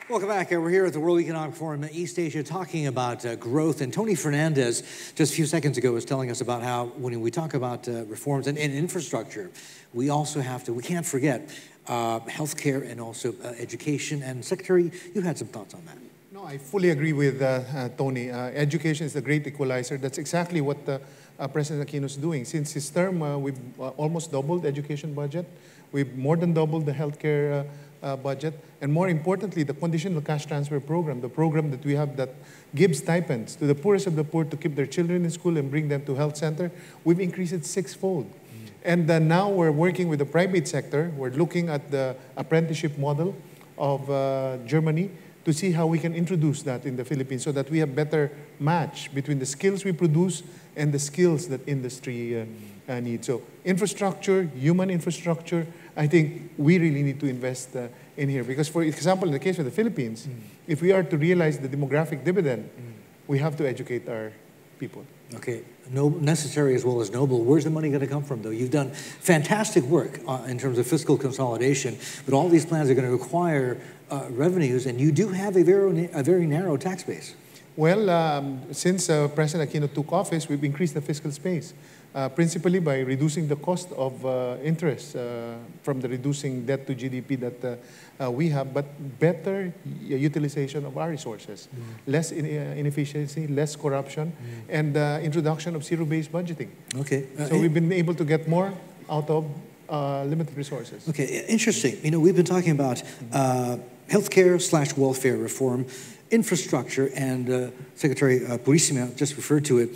Welcome back. Uh, we're here at the World Economic Forum in East Asia talking about uh, growth. And Tony Fernandes, just a few seconds ago, was telling us about how when we talk about uh, reforms and, and, infrastructure, we also have to, we can't forget uh, healthcare and also uh, education. And Secretary, you had some thoughts on that. No, I fully agree with uh, Tony. education is the great equalizer. That's exactly what President Aquino is doing. Since his term, we've almost doubled the education budget. We've more than doubled the healthcare uh, budget, and more importantly, the conditional cash transfer program, the program that we have that gives stipends to the poorest of the poor to keep their children in school and bring them to health center, we've increased it sixfold. Mm. And uh, now we're working with the private sector. We're looking at the apprenticeship model of uh, Germany to see how we can introduce that in the Philippines so that we have better match between the skills we produce and the skills that industry uh, uh, needs. So infrastructure, human infrastructure, I think we really need to invest uh, in here. Because, for example, in the case of the Philippines, mm. if we are to realize the demographic dividend, mm. we have to educate our people. Okay, no, necessary as well as noble. Where's the money going to come from, though? You've done fantastic work uh, in terms of fiscal consolidation, but all these plans are going to require uh, revenues, and you do have a very, a very narrow tax base. Well, um, since uh, President Aquino took office, we've increased the fiscal space principally by reducing the cost of uh, interest uh, from the reducing debt to GDP that uh, uh, we have, but better utilization of our resources, mm. less in, uh, inefficiency, less corruption, mm. and introduction of zero-based budgeting. Okay. so we've been able to get more out of limited resources. Okay, interesting. You know, we've been talking about healthcare slash welfare reform, infrastructure, and Secretary Purisima just referred to it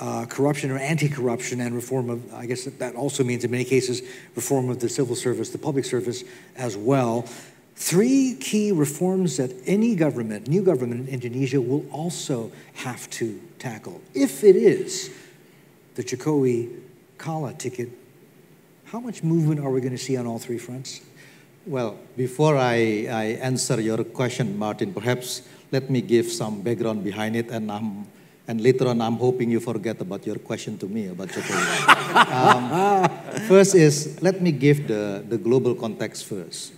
uh, corruption or anti-corruption and reform of, I guess that also means in many cases, reform of the civil service, the public service as well. Three key reforms that any government, new government in Indonesia will also have to tackle. If it is the Jokowi Kalla ticket, how much movement are we going to see on all three fronts? Well, before I, I answer your question, Martin, perhaps let me give some background behind it, and I'm and later on, I'm hoping you forget about your question to me about Jokowi. (laughs) um, first is, let me give the, the global context first.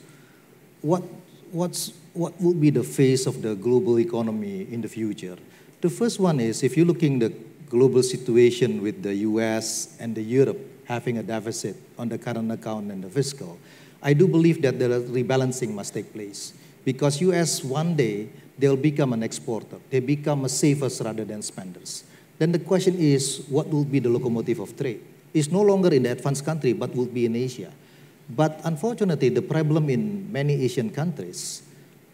What, what's, what will be the face of the global economy in the future? The first one is, if you're looking the global situation with the US and the Europe having a deficit on the current account and the fiscal, I do believe that the rebalancing must take place. Because US one day they'll become an exporter. They become a savers rather than spenders. Then the question is, what will be the locomotive of trade? It's no longer in the advanced country, but will be in Asia. But unfortunately, the problem in many Asian countries,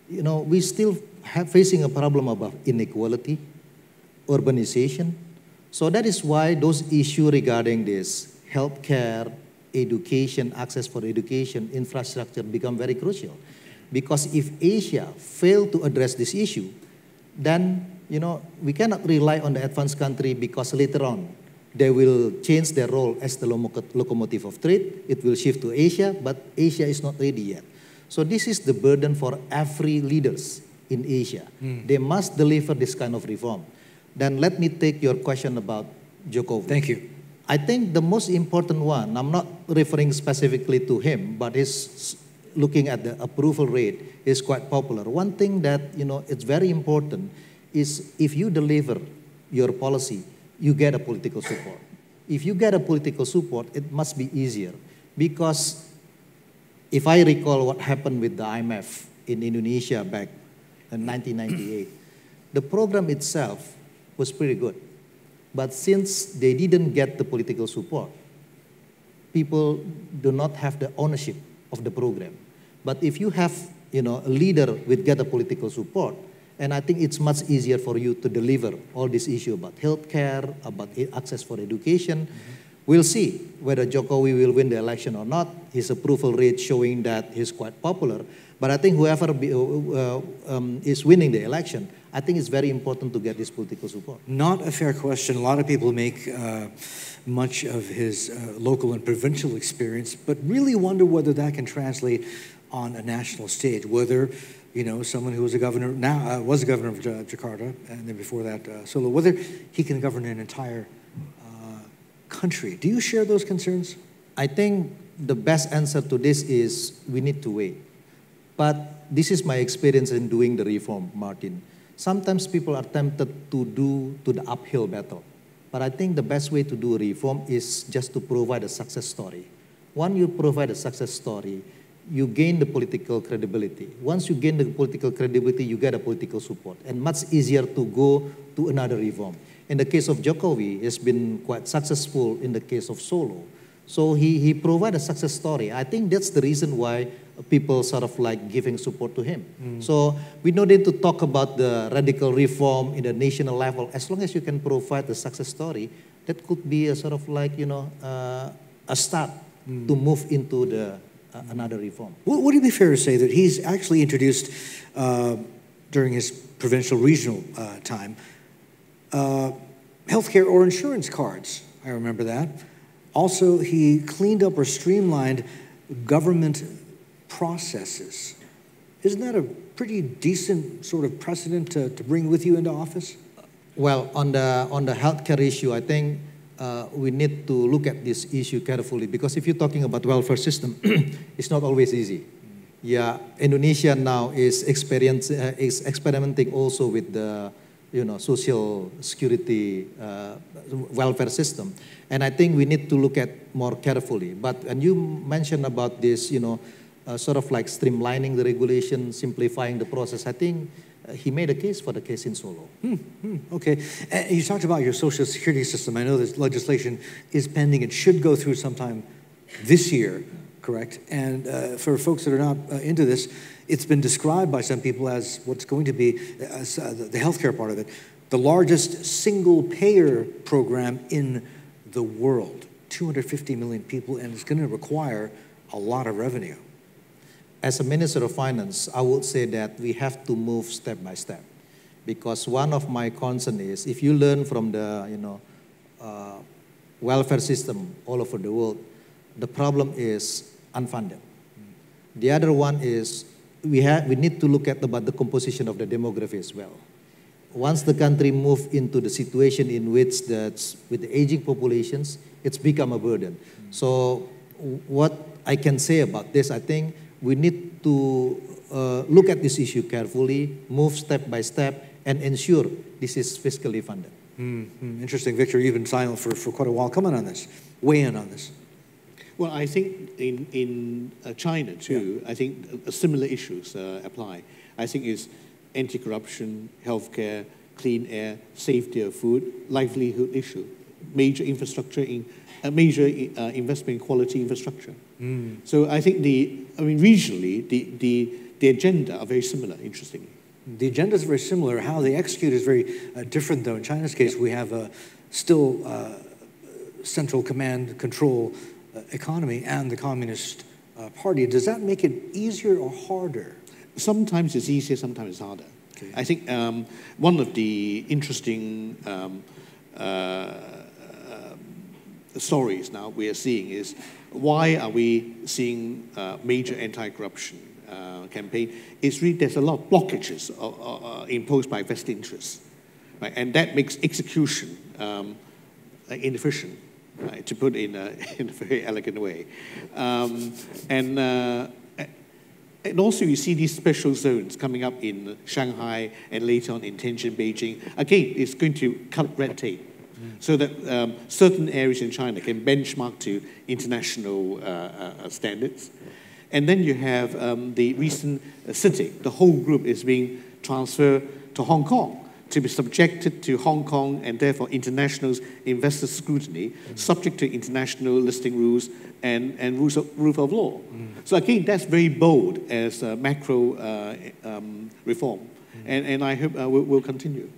you know, we still have facing a problem about inequality, urbanization. So that is why those issues regarding this healthcare, education, access for education, infrastructure become very crucial. Because if Asia fail to address this issue, then you know we cannot rely on the advanced country because later on they will change their role as the locomotive of trade. It will shift to Asia, but Asia is not ready yet. So this is the burden for every leaders in Asia. Mm. They must deliver this kind of reform. Then let me take your question about Jokowi. Thank you. I think the most important one, I'm not referring specifically to him, but his looking at the approval rate is quite popular. One thing that you know it's very important is if you deliver your policy, you get a political support. If you get a political support, it must be easier because if I recall what happened with the IMF in Indonesia back in 1998, the program itself was pretty good. But since they didn't get the political support, people do not have the ownership of the program. But if you have you know, a leader with get a political support, and I think it's much easier for you to deliver all this issue about healthcare, about access for education. Mm-hmm. We'll see whether Jokowi will win the election or not. His approval rate showing that he's quite popular. But I think whoever be, uh, uh, um, is winning the election, I think it's very important to get this political support. Not a fair question. A lot of people make uh, much of his uh, local and provincial experience, but really wonder whether that can translate on a national stage, whether you know someone who was a governor now uh, was a governor of J- Jakarta, and then before that uh, Solo, whether he can govern an entire uh, country. Do you share those concerns? I think the best answer to this is we need to wait. But this is my experience in doing the reform, Martin. Sometimes people are tempted to do to the uphill battle. But I think the best way to do reform is just to provide a success story. Once you provide a success story, you gain the political credibility. Once you gain the political credibility, you get a political support, and much easier to go to another reform. In the case of Jokowi, he's been quite successful in the case of Solo. So he, he provided a success story. I think that's the reason why people sort of like giving support to him. Mm. So we don't need to talk about the radical reform in the national level. As long as you can provide the success story, that could be a sort of like, you know, uh, a start mm. to move into the uh, another reform. Would it be fair to say that he's actually introduced uh, during his provincial regional uh, time uh, healthcare or insurance cards? I remember that. Also, he cleaned up or streamlined government processes. Isn't that a pretty decent sort of precedent to, to bring with you into office? Well, on the, on the healthcare issue, I think uh, we need to look at this issue carefully because if you're talking about welfare system, (clears throat) it's not always easy. Yeah, Indonesia now is, experience, uh, is experimenting also with the you know, social security uh, welfare system. And I think we need to look at more carefully. But and you mentioned about this, you know, uh, sort of like streamlining the regulation, simplifying the process, I think uh, he made a case for the case in Solo. Hmm, hmm, okay. And you talked about your social security system. I know this legislation is pending. It should go through sometime this year, correct? And uh, for folks that are not uh, into this, it's been described by some people as what's going to be as, uh, the healthcare part of it, the largest single payer program in the world. 250 million people, and it's going to require a lot of revenue. As a Minister of Finance, I would say that we have to move step by step. Because one of my concerns is if you learn from the you know, uh, welfare system all over the world, the problem is unfunded. The other one is we, have, we need to look at about the composition of the demography as well. Once the country move into the situation in which that's with the aging populations, it's become a burden. So what I can say about this, I think we need to uh, look at this issue carefully, move step by step, and ensure this is fiscally funded. Mm-hmm. Interesting. Victor, you've been silent for, for quite a while. Come on on this. Weigh in on this. Well, I think in, in uh, China too, yeah. I think similar issues uh, apply. I think it's anti-corruption, healthcare, clean air, safety of food, livelihood issue, major infrastructure in a major uh, investment in quality infrastructure. Mm. So I think the, I mean, regionally, the, the, the agenda are very similar, interestingly. The agenda is very similar. How they execute is very uh, different, though. In China's case, we have a still uh, central command control uh, economy and the Communist uh, Party. Does that make it easier or harder? Sometimes it's easier, sometimes it's harder. Okay. I think um, one of the interesting um, uh, stories now we are seeing is why are we seeing uh, major anti-corruption uh, campaign? It's really there's a lot of blockages uh, imposed by vested interests, right? and that makes execution um, inefficient right, to put in a, (laughs) in a very elegant way. Um, and, uh, and also you see these special zones coming up in Shanghai and later on in Tianjin, Beijing. Again, it's going to cut red tape. So that um, certain areas in China can benchmark to international uh, uh, standards. And then you have um, the recent uh, CITIC. The whole group is being transferred to Hong Kong to be subjected to Hong Kong and therefore international investor scrutiny, mm. subject to international listing rules and, and rules of, rule of law. Mm. So again, that's very bold as a macro uh, um, reform. Mm. And, and I hope uh, we'll, we'll continue.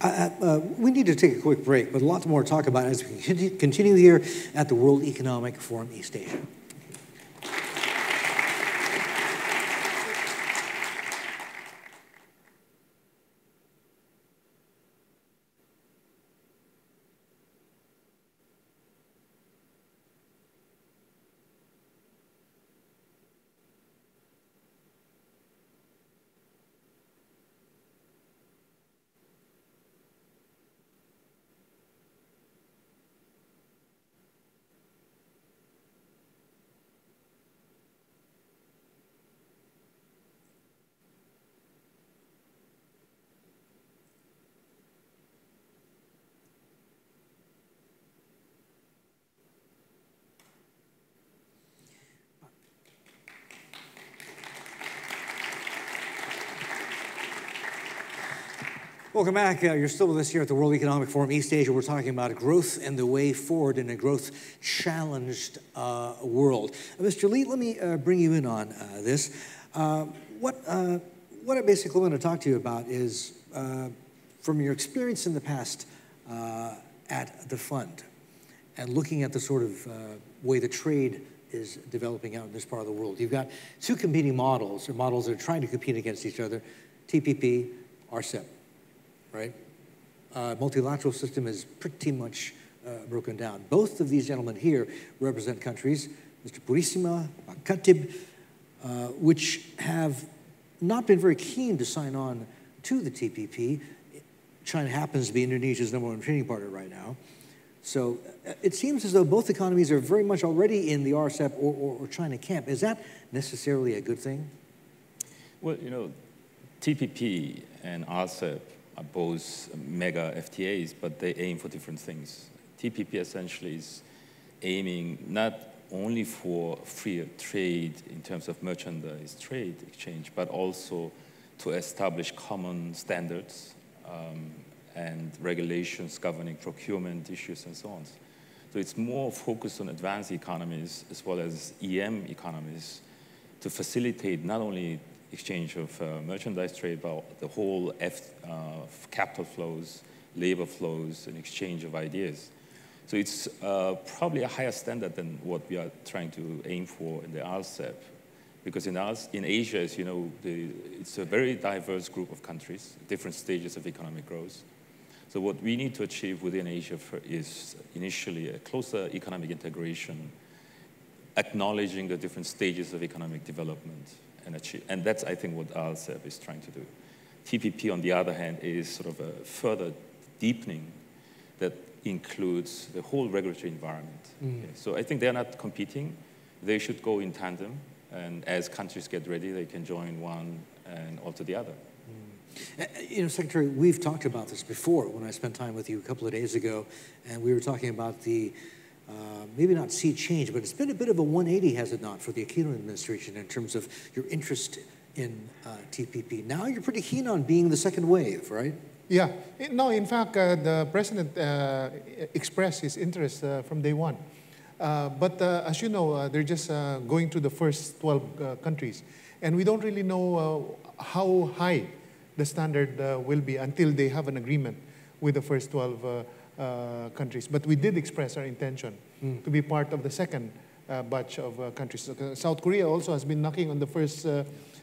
Uh, uh, we need to take a quick break, but lots more to talk about as we continue here at the World Economic Forum East Asia. Welcome back. Uh, you're still with us here at the World Economic Forum East Asia. We're talking about growth and the way forward in a growth challenged uh, world. Uh, Mr. Lee, let me uh, bring you in on uh, this. Uh, what, what I basically want to talk to you about is from your experience in the past at the fund and looking at the sort of way the trade is developing out in this part of the world. You've got two competing models, or models that are trying to compete against each other TPP, RCEP right? Uh, multilateral system is pretty much uh, broken down. Both of these gentlemen here represent countries, Mr. Purisima, Chatib, uh, which have not been very keen to sign on to the TPP. China happens to be Indonesia's number one trading partner right now. So uh, it seems as though both economies are very much already in the RCEP or, or, or China camp. Is that necessarily a good thing? Well, you know, TPP and RCEP both mega FTAs, but they aim for different things. TPP essentially is aiming not only for free trade in terms of merchandise trade exchange, but also to establish common standards um, and regulations governing procurement issues and so on. So it's more focused on advanced economies as well as EM economies to facilitate not only exchange of uh, merchandise trade, but the whole F, uh, capital flows, labor flows, and exchange of ideas. So it's uh, probably a higher standard than what we are trying to aim for in the RCEP. Because in, us, in Asia, as you know, the, it's a very diverse group of countries, different stages of economic growth. So what we need to achieve within Asia is initially a closer economic integration, acknowledging the different stages of economic development, and achieve. And that's, I think, what RCEP is trying to do. TPP, on the other hand, is sort of a further deepening that includes the whole regulatory environment. Mm. Okay. So I think they're not competing. They should go in tandem. And as countries get ready, they can join one and alter the other. Mm. You know, Secretary, we've talked about this before when I spent time with you a couple of days ago, and we were talking about the uh, maybe not sea change, but it's been a bit of a 180, has it not, for the Aquino administration in terms of your interest in uh, TPP. Now you're pretty keen on being the second wave, right? Yeah. No, in fact, uh, the president uh, expressed his interest uh, from day one. but as you know, they're just going to the first 12 countries. And we don't really know how high the standard will be until they have an agreement with the first 12 uh, countries. But we did express our intention mm. to be part of the second uh, batch of uh, countries. So, South Korea also has been knocking on the first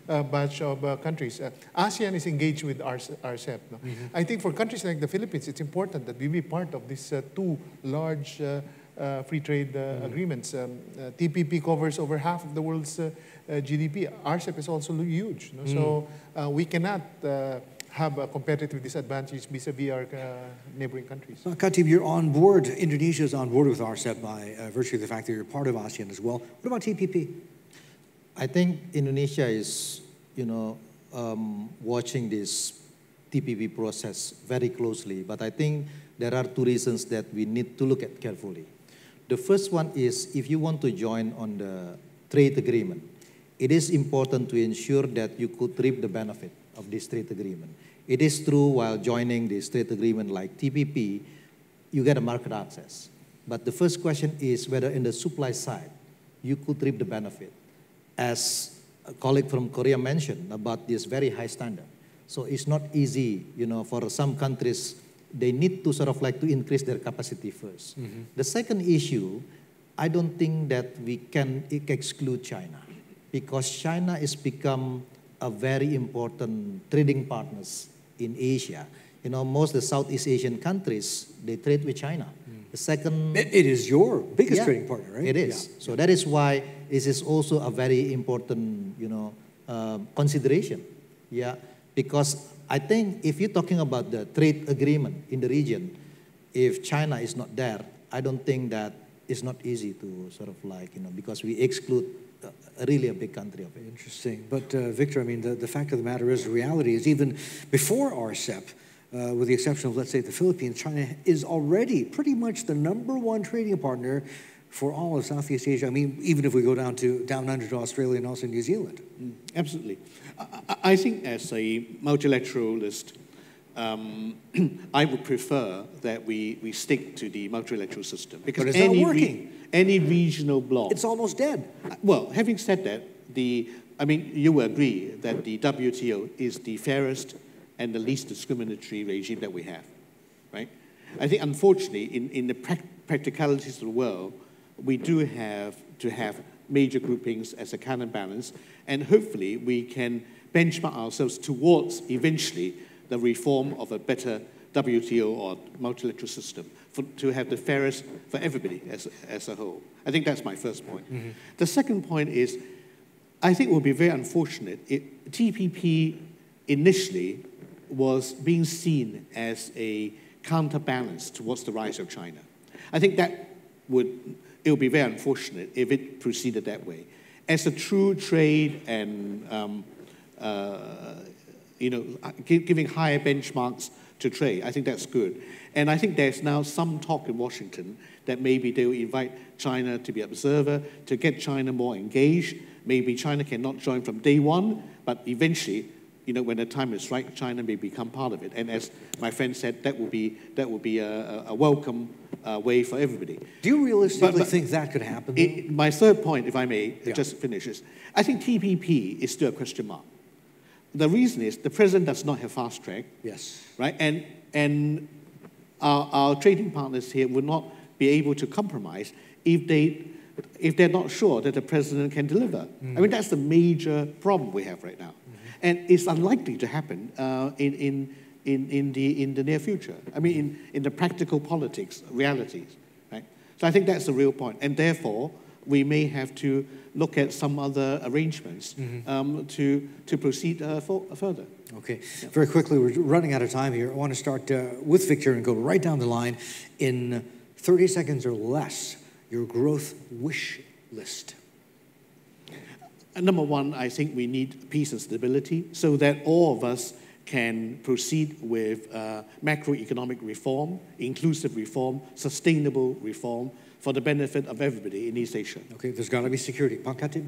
batch of countries. ASEAN is engaged with RCEP. No? Mm -hmm. I think for countries like the Philippines, it's important that we be part of these two large uh, free trade uh, mm -hmm. agreements. Um, uh, TPP covers over half of the world's GDP. RCEP is also huge. No? Mm -hmm. So we cannot have a competitive disadvantage vis-a-vis our uh, neighboring countries. Well, Chatib, you're on board, Indonesia is on board with RCEP by uh, virtue of the fact that you're part of ASEAN as well. What about TPP? I think Indonesia is, you know, um, watching this TPP process very closely, but I think there are two reasons that we need to look at carefully. The first one is if you want to join on the trade agreement, it is important to ensure that you could reap the benefit of this trade agreement. It is true while joining this trade agreement like TPP, you get a market access. But the first question is whether in the supply side, you could reap the benefit. As a colleague from Korea mentioned about this very high standard. So it's not easy, you know, for some countries, they need to sort of like to increase their capacity 1st mm -hmm. The second issue, I don't think that we can exclude China because China has become a very important trading partners in Asia. You know, most of the Southeast Asian countries, they trade with China. Mm. The second... It is your biggest yeah, trading partner, right? It is. Yeah. So that is why this is also a very important, you know, uh, consideration. Yeah, because I think if you're talking about the trade agreement in the region, if China is not there, I don't think that it's not easy to sort of like, you know, because we exclude really a big country of it. Interesting. But uh, Victor, I mean, the, the fact of the matter is, the reality is even before RCEP, uh, with the exception of, let's say, the Philippines, China is already pretty much the number one trading partner for all of Southeast Asia. I mean, even if we go down to down under to Australia and also New Zealand. Mm, absolutely. I, I, think as a multilateralist, um, (clears throat) I would prefer that we, we stick to the multilateral system because But it's not any, working. Any regional bloc. It's almost dead. Uh, well, having said that, the, I mean, you will agree that the WTO is the fairest and the least discriminatory regime that we have, right? I think, unfortunately, in, in the prac- practicalities of the world, we do have to have major groupings as a counterbalance, and hopefully we can benchmark ourselves towards eventually the reform of a better WTO or multilateral system for, to have the fairest for everybody as, as a whole. I think that's my first point. The second point is I think it would be very unfortunate if TPP initially was being seen as a counterbalance towards the rise of China. I think that would, it would be very unfortunate if it proceeded that way. As a true trade and, um, uh, you know, giving higher benchmarks to trade, I think that's good. And I think there's now some talk in Washington that maybe they will invite China to be observer to get China more engaged. Maybe China cannot join from day one, but eventually, you know, when the time is right, China may become part of it. And as my friend said, that will be, that will be a, a- a welcome uh, way for everybody. Do you realistically But- but- think that could happen? It, my third point, if I may, Yeah. just finishes. I think TPP is still a question mark. The reason is the president does not have fast track, yes. right? And, and our, our trading partners here will not be able to compromise if, they, if they're not sure that the president can deliver. I mean, that's the major problem we have right now. And it's unlikely to happen uh, in, in, in, in, the, in the near future. I mean, in, in the practical politics, realities, right? So I think that's the real point. And therefore, we may have to look at some other arrangements um, to, to proceed uh, for, further. Okay. Very quickly, we're running out of time here. I want to start uh, with Victor and go right down the line in 30 seconds or less. Your growth wish list. Uh, Number one, I think we need peace and stability so that all of us can proceed with uh, macroeconomic reform, inclusive reform, sustainable reform for the benefit of everybody in East Asia. Okay. There's got to be security. Pak Chatib?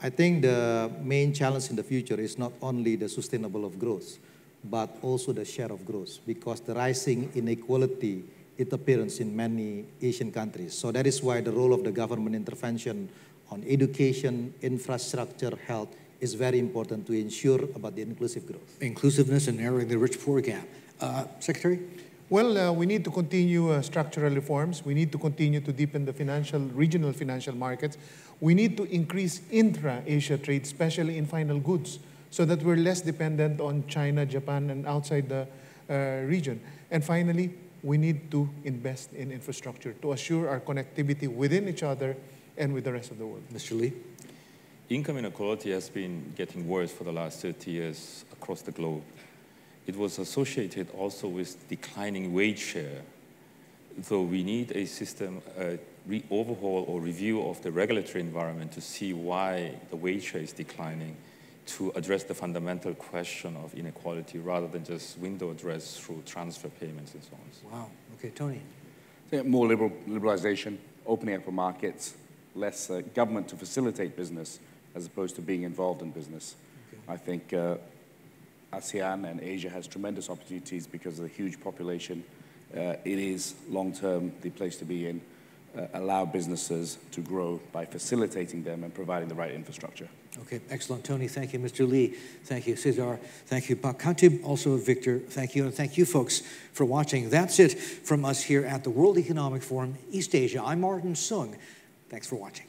I think the main challenge in the future is not only the sustainable of growth, but also the share of growth, because the rising inequality it appears in many Asian countries. So that is why the role of the government intervention on education, infrastructure, health is very important to ensure about the inclusive growth. Inclusiveness and narrowing the rich-poor gap. Uh, Secretary? Well, uh, we need to continue uh, structural reforms. We need to continue to deepen the financial, regional financial markets. We need to increase intra-Asia trade, especially in final goods, so that we're less dependent on China, Japan, and outside the uh, region. And finally, we need to invest in infrastructure to assure our connectivity within each other and with the rest of the world. Mr. Lee? Income inequality has been getting worse for the last 30 years across the globe. It was associated also with declining wage share. So we need a system, a re- overhaul or review of the regulatory environment to see why the wage share is declining, to address the fundamental question of inequality rather than just window address through transfer payments and so on. Wow. Okay, Tony? Yeah, More liberal, liberalization, opening up of markets, less uh, government to facilitate business as opposed to being involved in business. I think uh, ASEAN and Asia has tremendous opportunities because of the huge population. Uh, it is long term the place to be in. Uh, allow businesses to grow by facilitating them and providing the right infrastructure. Okay, excellent. Tony, thank you. Mr. Lee, thank you. Cesar, thank you. Pak Chatib, also Victor, thank you. And thank you, folks, for watching. That's it from us here at the World Economic Forum, East Asia. I'm Martin Soong. Thanks for watching.